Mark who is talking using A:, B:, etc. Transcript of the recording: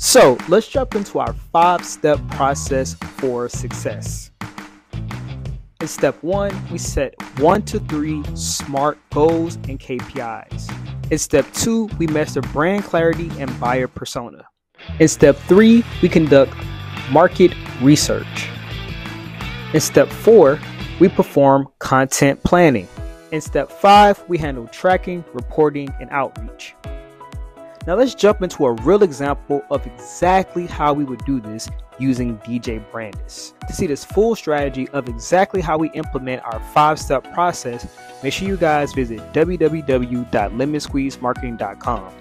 A: So let's jump into our five step process for success. In step one, we set one to three SMART goals and KPIs. In step two, we master brand clarity and buyer persona. In step three, we conduct market research. In step four, we perform content planning. In step five, we handle tracking, reporting, and outreach. Now let's jump into a real example of exactly how we would do this using DJ Brandis. To see this full strategy of exactly how we implement our five step process, make sure you guys visit www.lemonsqueezemarketing.com.